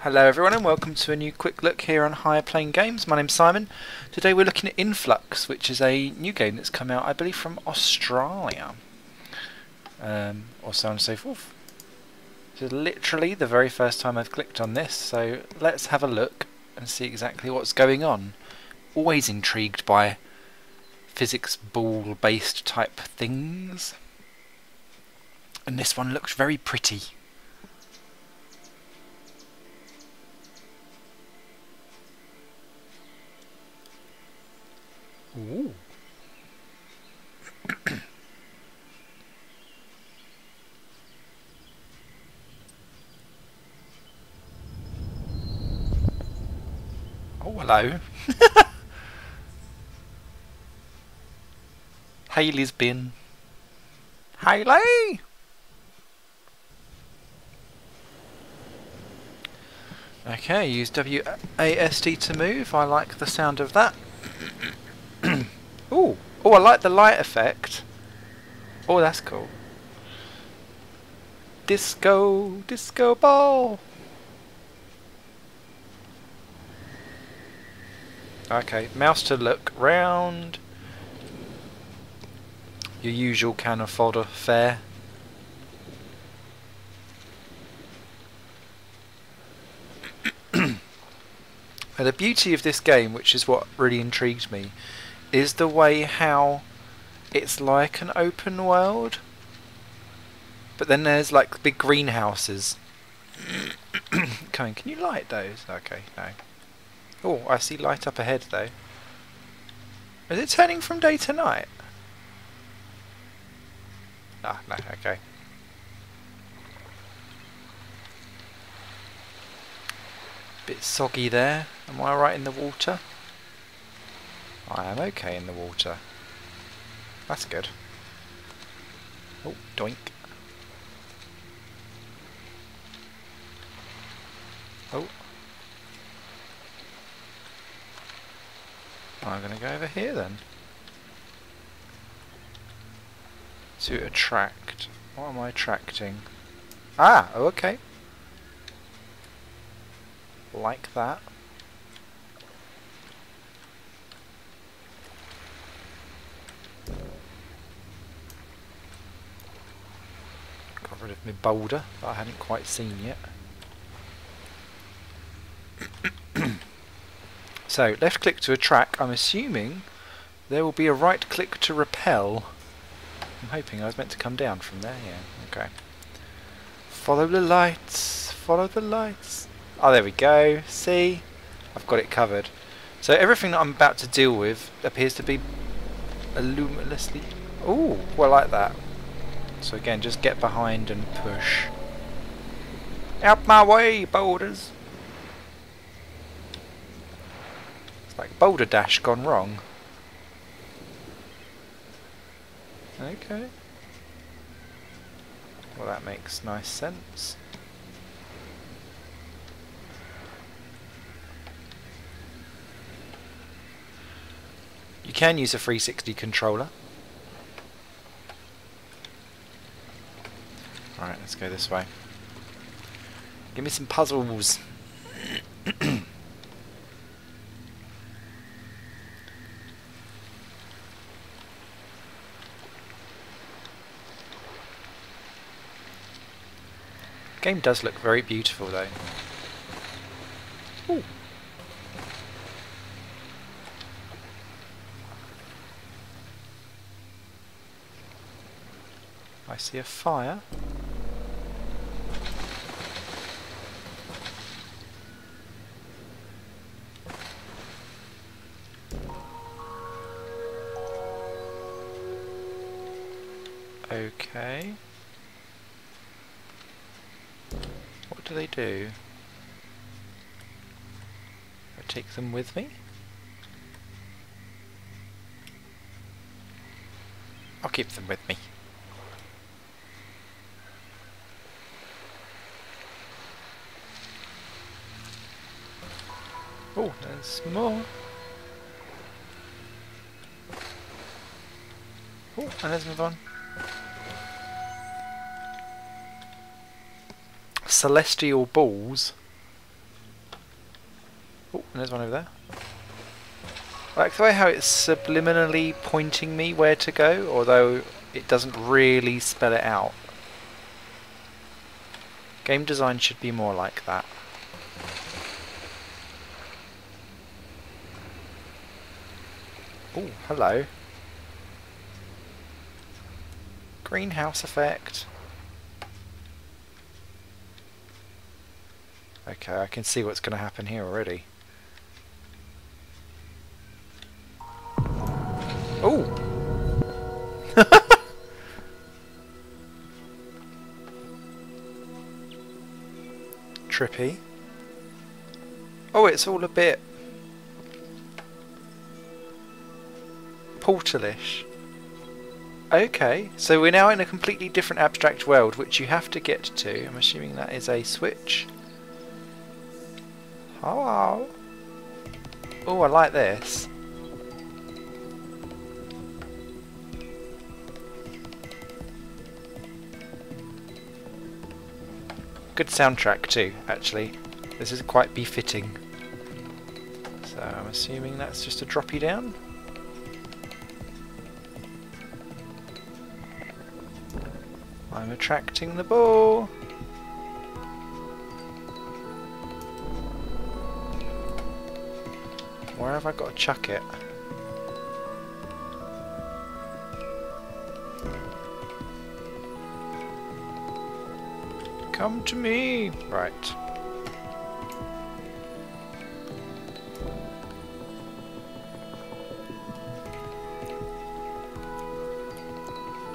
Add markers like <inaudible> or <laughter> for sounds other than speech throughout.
Hello everyone and welcome to a new quick look here on Higher Plain Games. My name's Simon. Today we're looking at Influx, which is a new game that's come out, I believe, from Australia. Um, or so on and so forth. This is literally the very first time I've clicked on this, so let's have a look and see exactly what's going on. Always intrigued by physics ball based type things. And this one looks very pretty. Ooh. oh, hello. <laughs> Haley's been. Haley! Okay, use WASD to move. I like the sound of that. Ooh. Oh, I like the light effect. Oh, that's cool. Disco, disco ball. Okay, mouse to look round. Your usual can of fodder fare. <clears throat> And the beauty of this game, which is what really intrigued me, is the way how it's like an open world. But then there's like big greenhouses. <coughs> Coming, can you light those? Okay, no. Oh, I see light up ahead though. Is it turning from day to night? Ah, no, okay. Bit soggy there. Am I right in the water? I am okay in the water. That's good. Oh, doink. Oh. I'm going to go over here then. To attract. What am I attracting? Ah, oh, okay. Like that. Got rid of my boulder that I hadn't quite seen yet. <coughs> so, left click to attract. I'm assuming there will be a right click to repel. I'm hoping I was meant to come down from there. Yeah, okay. Follow the lights. Follow the lights. Oh, there we go. See? I've got it covered. So everything that I'm about to deal with appears to be illuminously... Ooh, well, like that. So again, just get behind and push. Out my way, boulders! It's like Boulder Dash gone wrong. Okay. Well, that makes nice sense. You can use a 360 controller. Alright, let's go this way. Give me some puzzles. <clears throat> game does look very beautiful though. Ooh. I see a fire. Okay. What do they do? I take them with me? I'll keep them with me. Oh, there's more. Oh, and there's another one. Celestial balls. Oh, there's one over there. I like the way how it's subliminally pointing me where to go, although it doesn't really spell it out. Game design should be more like that. Oh, hello. Greenhouse effect. Okay, I can see what's going to happen here already. Oh! <laughs> Trippy. Oh, it's all a bit portalish. Okay, so we're now in a completely different abstract world, which you have to get to. I'm assuming that is a switch. Hello. Oh, I like this. Good soundtrack too, actually. This is quite befitting. So I'm assuming that's just a drop you down. I'm attracting the ball. Where have I got to chuck it? Come to me! Right.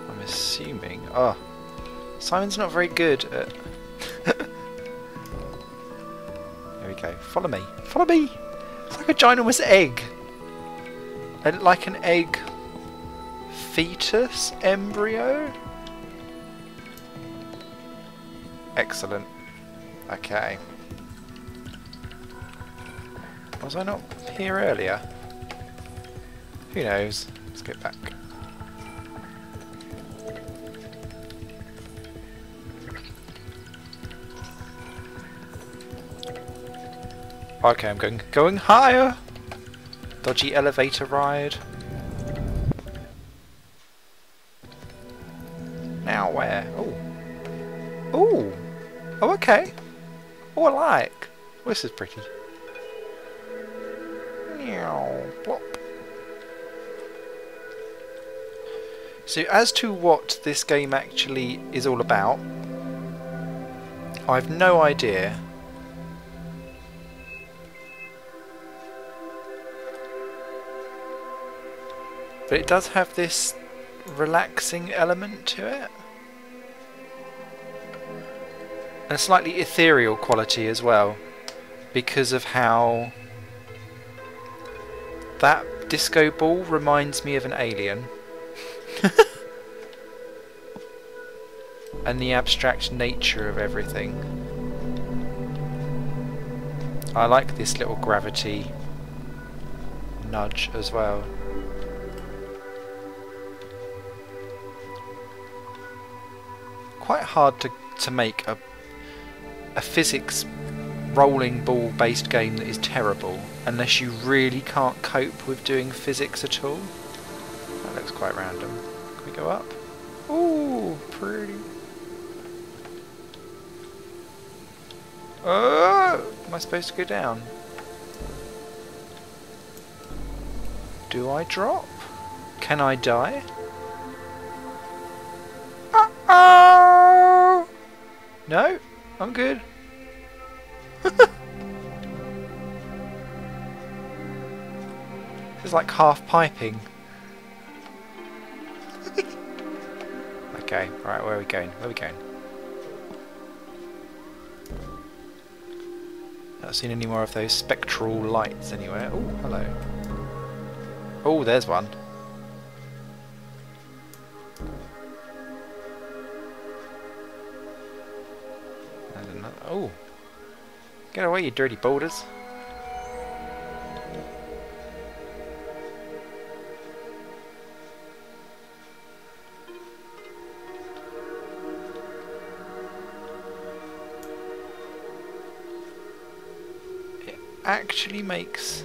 I'm assuming... Oh. Simon's not very good at... <laughs> there we go. Follow me. Follow me! It's like a ginormous egg. And like an egg fetus embryo? Excellent. Okay. Was I not here earlier? Who knows? Let's get back. Okay, I'm going going higher. Dodgy elevator ride. Now where? Oh. Oh. Oh, okay. Oh, I like. Oh, this is pretty. Meow. Plop. So as to what this game actually is all about, I've no idea. But it does have this relaxing element to it. And a slightly ethereal quality as well. Because of how that disco ball reminds me of an alien. <laughs> and the abstract nature of everything. I like this little gravity nudge as well. Quite hard to, to make a, a physics rolling ball based game that is terrible unless you really can't cope with doing physics at all. That looks quite random. Can we go up? Ooh, pretty. Oh! Am I supposed to go down? Do I drop? Can I die? I'm good. <laughs> It's like half piping. <laughs> okay, right, where are we going? Where are we going? Not seen any more of those spectral lights anywhere. Oh, hello. Oh, there's one. Oh. Get away, you dirty boulders. It actually makes...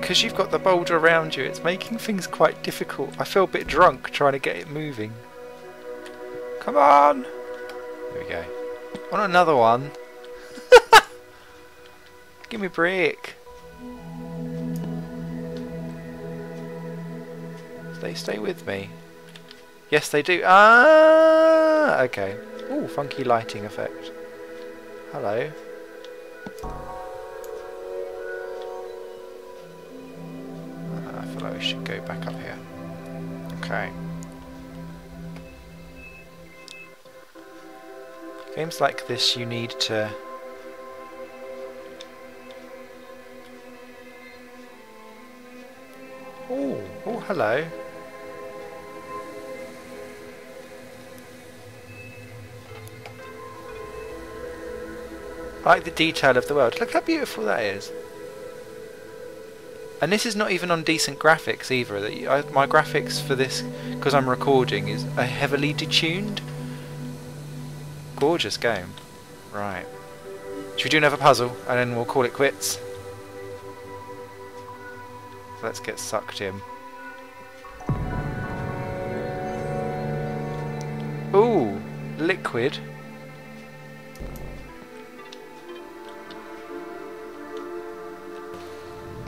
Because you've got the boulder around you, it's making things quite difficult. I feel a bit drunk trying to get it moving. Come on! There we go. Want another one? <laughs> Give me a break. They stay with me. Yes, they do. Ah, okay. Ooh, funky lighting effect. Hello. Uh, I feel like we should go back up here. Okay. Games like this you need to Oh, oh hello. I like the detail of the world. Look how beautiful that is. And this is not even on decent graphics either. My graphics for this, because I'm recording, is heavily detuned. Gorgeous game. Right. Should we do another puzzle and then we'll call it quits? Let's get sucked in. Ooh, liquid.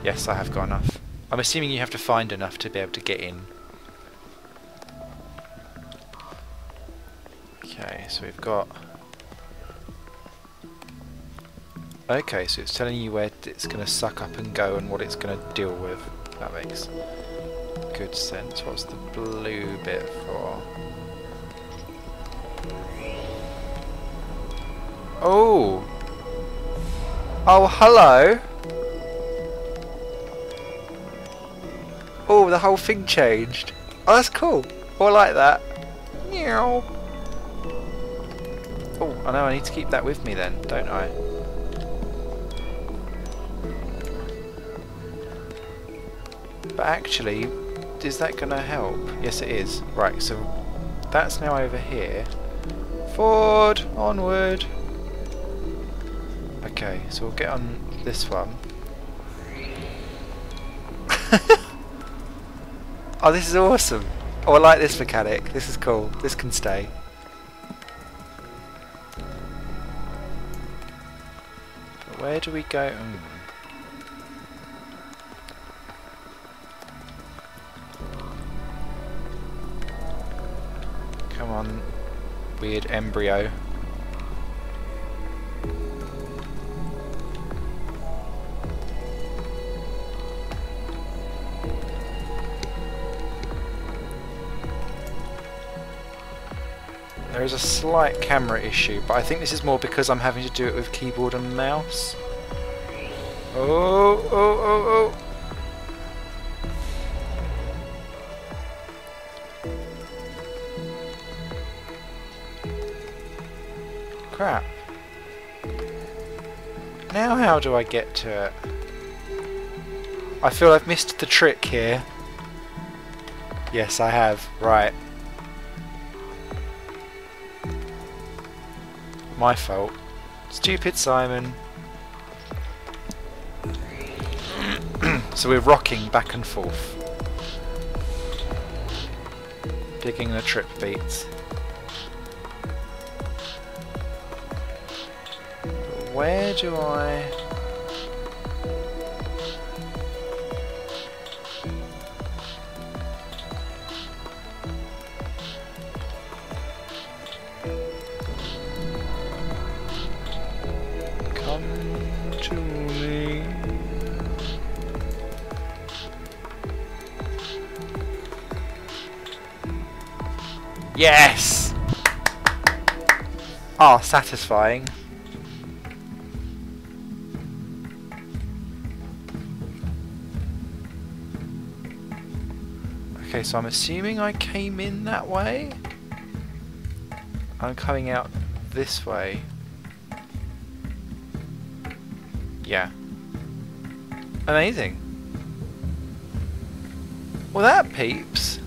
Yes, I have got enough. I'm assuming you have to find enough to be able to get in. Okay, so we've got... Okay, so it's telling you where it's going to suck up and go and what it's going to deal with. That makes good sense. What's the blue bit for? Oh! Oh, hello! Oh, the whole thing changed. Oh, that's cool. Oh, I like that. Meow. Oh, I know I need to keep that with me then, don't I? But actually, is that going to help? Yes, it is. Right, so that's now over here. Forward, onward. Okay, so we'll get on this one. <laughs> oh, this is awesome. Oh, I like this mechanic. This is cool. This can stay. But where do we go? Mm. Weird embryo. There is a slight camera issue, but I think this is more because I'm having to do it with keyboard and mouse. Oh, oh, oh, oh. Crap. Now how do I get to it? I feel I've missed the trick here. Yes, I have. Right. My fault. Stupid Simon. <clears throat> so we're rocking back and forth. Digging the trip beats. Where do I... Come to me. Yes! Ah, oh, satisfying. Okay, so I'm assuming I came in that way. I'm coming out this way. Yeah. Amazing. Well that peeps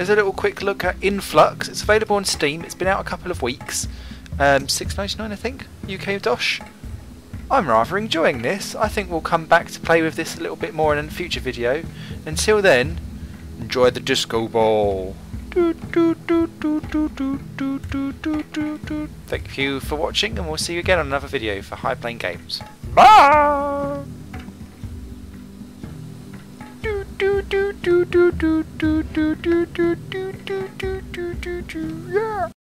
is a little quick look at Influx. It's available on Steam. It's been out a couple of weeks. Um, 6.99 I think, UK Dosh. I'm rather enjoying this. I think we'll come back to play with this a little bit more in a future video. Until then, enjoy the disco ball. Thank you for watching and we'll see you again on another video for High Plain Games. Bye!